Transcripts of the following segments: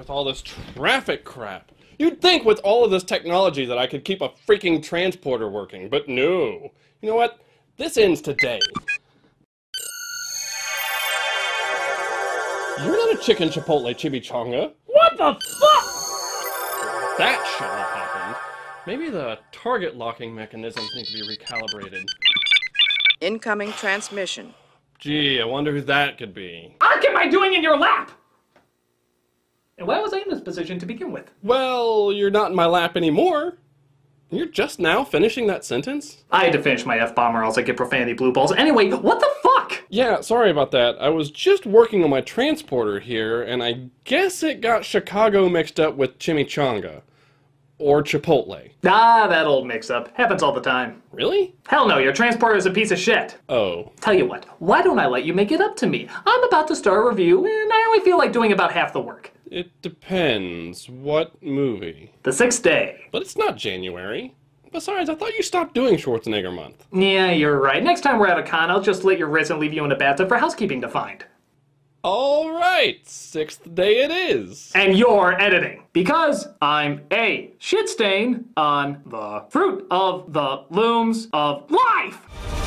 with all this traffic crap. You'd think with all of this technology that I could keep a freaking transporter working, but no. You know what? This ends today. You're not a chicken chipotle chimichanga. What the fuck? That shouldn't have happened. Maybe the target locking mechanisms need to be recalibrated. Incoming transmission. Gee, I wonder who that could be. What am I doing in your lap? And why was I in this position to begin with? Well, you're not in my lap anymore. You're just now finishing that sentence? I had to finish my F bomb or else I get profanity blue balls. Anyway, what the fuck? Yeah, sorry about that. I was just working on my transporter here, and I guess it got Chicago mixed up with chimichanga. Or Chipotle. Ah, that old mix up. Happens all the time. Really? Hell no, your transporter is a piece of shit. Oh. Tell you what, why don't I let you make it up to me? I'm about to start a review, and I only feel like doing about half the work. It depends. What movie? The Sixth Day. But it's not January. Besides, I thought you stopped doing Schwarzenegger month. Yeah, you're right. Next time we're at a con, I'll just let your and leave you in a bathtub for housekeeping to find. All right, sixth day it is. And you're editing. Because I'm a shit stain on the fruit of the looms of life.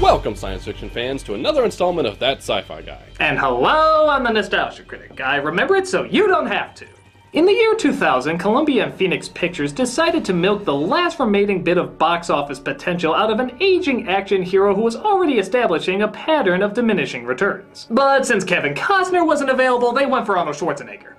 Welcome, science fiction fans, to another installment of That Sci-Fi Guy. And hello, I'm the Nostalgia Critic. I remember it so you don't have to. In the year 2000, Columbia and Phoenix Pictures decided to milk the last remaining bit of box office potential out of an aging action hero who was already establishing a pattern of diminishing returns. But since Kevin Costner wasn't available, they went for Arnold Schwarzenegger.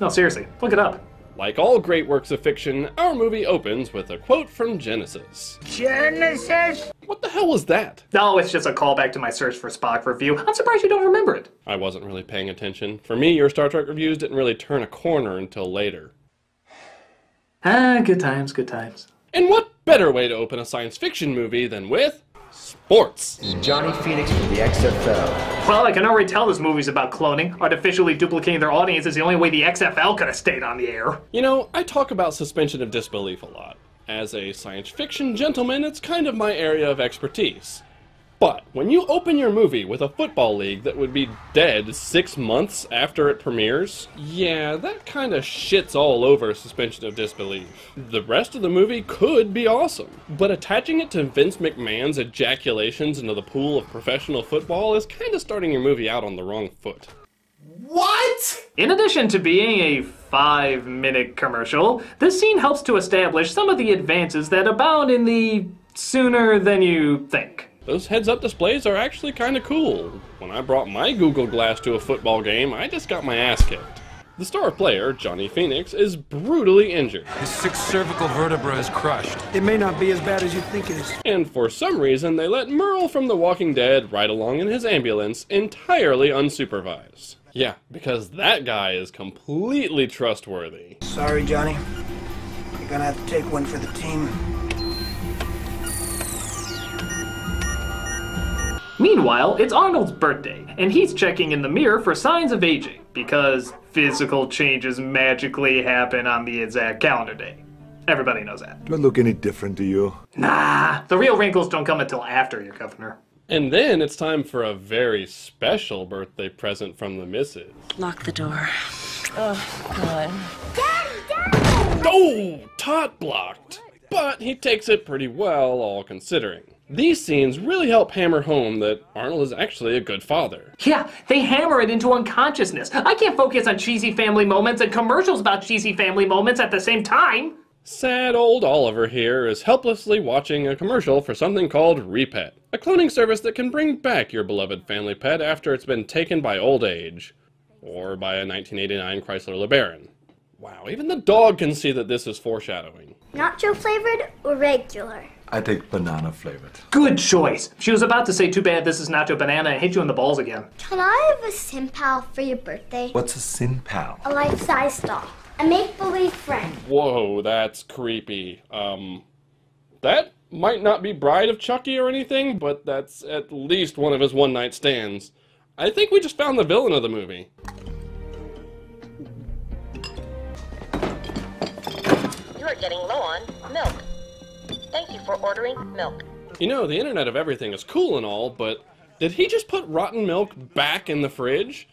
No, seriously, look it up. Like all great works of fiction, our movie opens with a quote from Genesis. Genesis? What the hell was that? No, it's just a callback to my search for Spock review. I'm surprised you don't remember it. I wasn't really paying attention. For me, your Star Trek reviews didn't really turn a corner until later. Ah, good times, good times. And what better way to open a science fiction movie than with sports? This is Johnny Phoenix from the XFL. Well, I can already tell this movie's about cloning. Artificially duplicating their audience is the only way the XFL could have stayed on the air. You know, I talk about suspension of disbelief a lot. As a science fiction gentleman, it's kind of my area of expertise. But when you open your movie with a football league that would be dead six months after it premieres, yeah, that kind of shits all over suspension of disbelief. The rest of the movie could be awesome, but attaching it to Vince McMahon's ejaculations into the pool of professional football is kind of starting your movie out on the wrong foot. What? In addition to being a five minute commercial, this scene helps to establish some of the advances that abound in the sooner than you think. Those heads up displays are actually kind of cool. When I brought my Google Glass to a football game, I just got my ass kicked. The star player, Johnny Phoenix, is brutally injured, His sixth cervical vertebra is crushed. It may not be as bad as you think it is. and for some reason they let Merle from The Walking Dead ride along in his ambulance entirely unsupervised. Yeah, because that guy is completely trustworthy. Sorry, Johnny. You're gonna have to take one for the team. Meanwhile, it's Arnold's birthday, and he's checking in the mirror for signs of aging, because physical changes magically happen on the exact calendar day. Everybody knows that. Do I look any different to you? Nah, the real wrinkles don't come until after your governor. And then it's time for a very special birthday present from the missus. Lock the door. Oh, oh Tot blocked! But he takes it pretty well, all considering. These scenes really help hammer home that Arnold is actually a good father. Yeah, they hammer it into unconsciousness. I can't focus on cheesy family moments and commercials about cheesy family moments at the same time. Sad old Oliver here is helplessly watching a commercial for something called Repet, a cloning service that can bring back your beloved family pet after it's been taken by old age, or by a 1989 Chrysler LeBaron. Wow, even the dog can see that this is foreshadowing. Nacho flavored or regular? I take banana flavored. Good choice. She was about to say, too bad this is Nacho Banana and hit you in the balls again. Can I have a sim pal for your birthday? What's a sim pal? A life size doll. A make believe friend. Whoa, that's creepy. Um, that might not be Bride of Chucky or anything, but that's at least one of his one night stands. I think we just found the villain of the movie. You are getting low on milk. Thank you for ordering milk. You know, the Internet of Everything is cool and all, but Did he just put rotten milk back in the fridge?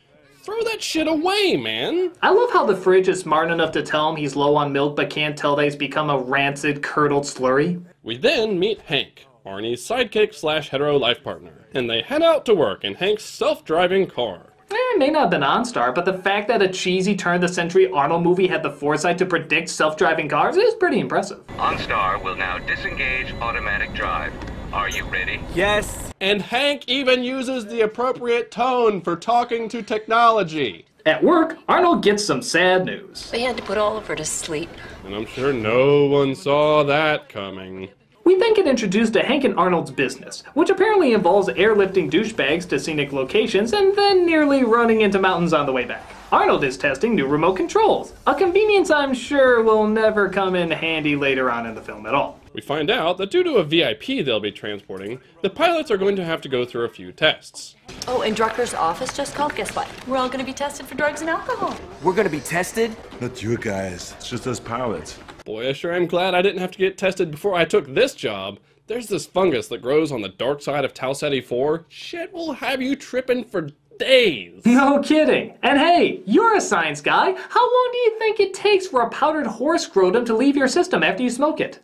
Throw that shit away, man. I love how the fridge is smart enough to tell him he's low on milk but can't tell that he's become a rancid, curdled slurry. We then meet Hank, Arnie's sidekick slash hetero life partner, and they head out to work in Hank's self driving car. Eh, it may not have been OnStar, but the fact that a cheesy turn of the century Arnold movie had the foresight to predict self driving cars is pretty impressive. OnStar will now disengage automatic drive. Are you ready? Yes. And Hank even uses the appropriate tone for talking to technology. At work, Arnold gets some sad news. They had to put Oliver to sleep. And I'm sure no one saw that coming. We then get introduced to Hank and Arnold's business, which apparently involves airlifting douchebags to scenic locations and then nearly running into mountains on the way back. Arnold is testing new remote controls, a convenience I'm sure will never come in handy later on in the film at all. We find out that due to a VIP they'll be transporting, the pilots are going to have to go through a few tests. Oh, and Drucker's office just called. Guess what? We're all going to be tested for drugs and alcohol. We're gonna be tested? Not you guys. It's just us pilots. Boy, I sure am glad I didn't have to get tested before I took this job. There's this fungus that grows on the dark side of Tau Ceti 4. Shit will have you tripping for days. No kidding. And hey, you're a science guy. How long do you think it takes for a powdered horse scrotum to leave your system after you smoke it?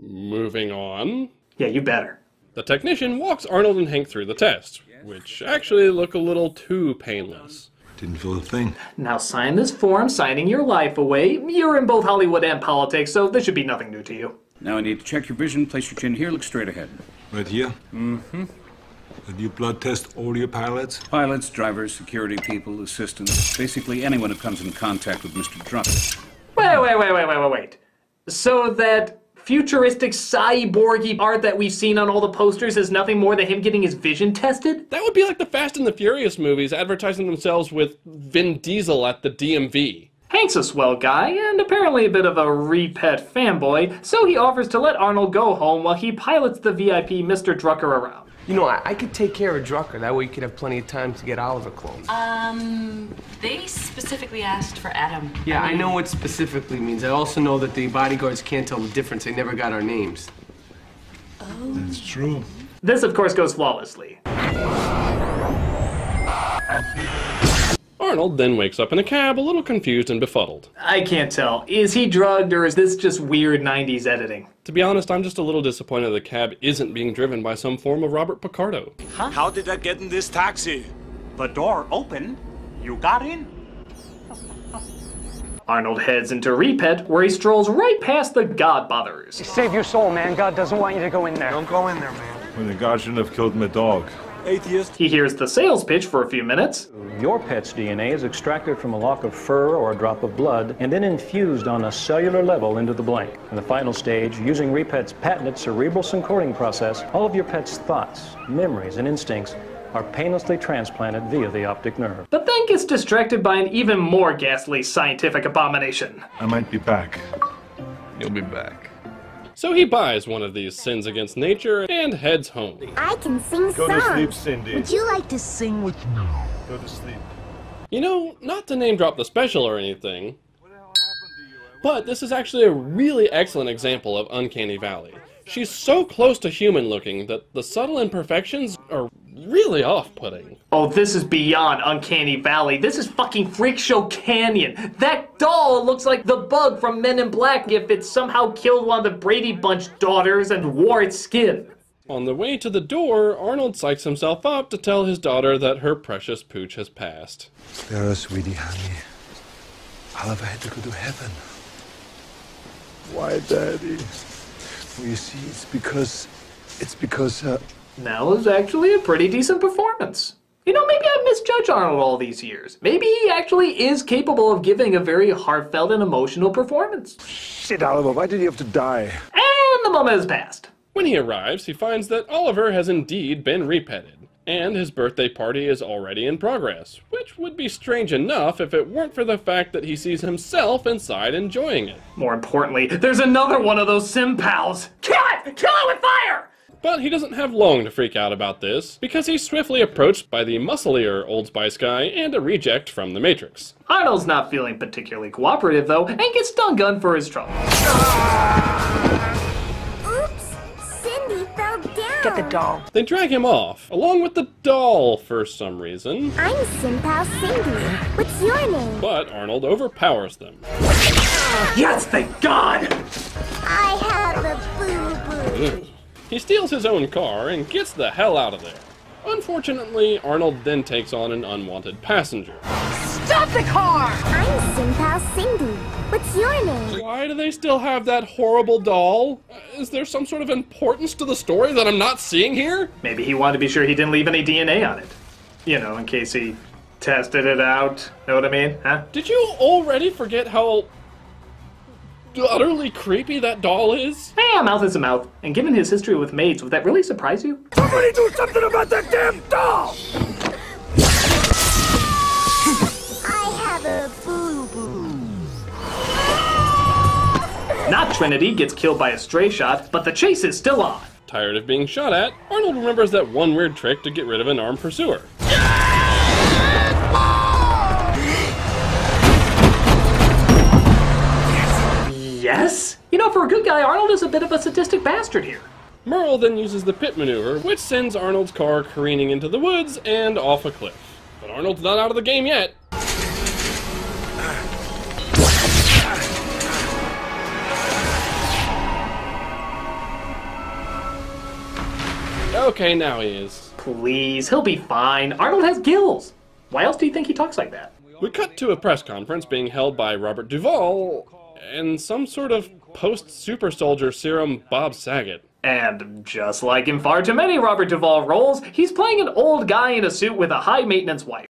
Moving on. Yeah, you better. The technician walks Arnold and Hank through the tests, which actually look a little too painless. Didn't feel a thing. Now sign this form signing your life away. You're in both Hollywood and politics, so this should be nothing new to you. Now I need to check your vision. Place your chin here. Look straight ahead. Right here? Mm-hmm. Did you blood test all your pilots? Pilots, drivers, security people, assistants, basically anyone who comes in contact with Mr. Drucker. Wait, wait, wait, wait, wait, wait, wait. So that futuristic cyborgy art that we've seen on all the posters is nothing more than him getting his vision tested? That would be like the Fast and the Furious movies advertising themselves with Vin Diesel at the DMV. Hank's a swell guy, and apparently a bit of a repet fanboy, so he offers to let Arnold go home while he pilots the VIP Mr. Drucker around. You know, I, I could take care of Drucker. That way you could have plenty of time to get Oliver clones. Um, they specifically asked for Adam. yeah, I know what specifically means. I also know that the bodyguards can't tell the difference. They never got our names. Oh. That's true. This, of course, goes flawlessly. Arnold then wakes up in a cab, a little confused and befuddled. I can't tell. Is he drugged or is this just weird 90s editing? To be honest, I'm just a little disappointed the cab isn't being driven by some form of Robert Picardo. Huh? How did I get in this taxi? The door opened. You got in. Arnold heads into Repet, where he strolls right past the God Bothers. Save your soul, man. God doesn't want you to go in there. Don't go in there, man. When the God shouldn't have killed my dog. Atheist. He hears the sales pitch for a few minutes. Your pet's DNA is extracted from a lock of fur or a drop of blood and then infused on a cellular level into the blank. In the final stage, using Repet's patented cerebral syncording process, all of your pet's thoughts, memories, and instincts are painlessly transplanted via the optic nerve. But then gets distracted by an even more ghastly scientific abomination. I might be back. You'll be back. So he buys one of these sins against nature and heads home. I can sing Go songs. to sleep, Cindy. Would you like to sing with me? Go to sleep. You know, not to name drop the special or anything, but this is actually a really excellent example of Uncanny Valley. She's so close to human looking that the subtle imperfections are really off putting. Oh, this is beyond Uncanny Valley. This is fucking Freak Show Canyon. That doll looks like the bug from Men in Black if it somehow killed one of the Brady Bunch daughters and wore its skin. On the way to the door, Arnold psychs himself up to tell his daughter that her precious pooch has passed. There, sweetie, honey. Oliver had to go to heaven. Why, Daddy? Well, you see, it's because... It's because, uh... That was actually a pretty decent performance. You know, maybe I misjudged Arnold all these years. Maybe he actually is capable of giving a very heartfelt and emotional performance. Shit, Oliver, why did you have to die? And the moment has passed. When he arrives, he finds that Oliver has indeed been repetted, and his birthday party is already in progress, which would be strange enough if it weren't for the fact that he sees himself inside enjoying it. More importantly, there's another one of those sim pals. Kill it! Kill it with fire! But he doesn't have long to freak out about this, because he's swiftly approached by the musclier Old Spice guy and a reject from the Matrix. Arnold's not feeling particularly cooperative, though, and gets stun gunned for his trouble. Oops! Cindy fell down get the doll. They drag him off, along with the doll for some reason. I'm Simpal Cindy. What's your name? But Arnold overpowers them. Yes, thank God! I have a boo-boo. He steals his own car and gets the hell out of there. Unfortunately, Arnold then takes on an unwanted passenger. Stop the car! I'm Simpal Cindy. What's your name? Why do they still have that horrible doll? Uh, Is there some sort of importance to the story that I'm not seeing here? Maybe he wanted to be sure he didn't leave any DNA on it. You know, in case he tested it out. Know what I mean? Huh? Did you already forget how utterly creepy that doll is? Hey, a mouth is a mouth. And given his history with maids, would that really surprise you? Somebody do something about that damn doll! I have a boo-boo. Not Trinity gets killed by a stray shot, but the chase is still on. Tired of being shot at, Arnold remembers that one weird trick to get rid of an armed pursuer. For a good guy, Arnold is a bit of a sadistic bastard here. Merle then uses the pit maneuver, which sends Arnold's car careening into the woods and off a cliff. But Arnold's not out of the game yet. Okay, now he is. Please, he'll be fine. Arnold has gills. Why else do you think he talks like that? We cut to a press conference being held by Robert Duvall and some sort of post super soldier serum Bob Saget. And just like in far too many Robert Duvall roles, he's playing an old guy in a suit with a high maintenance wife.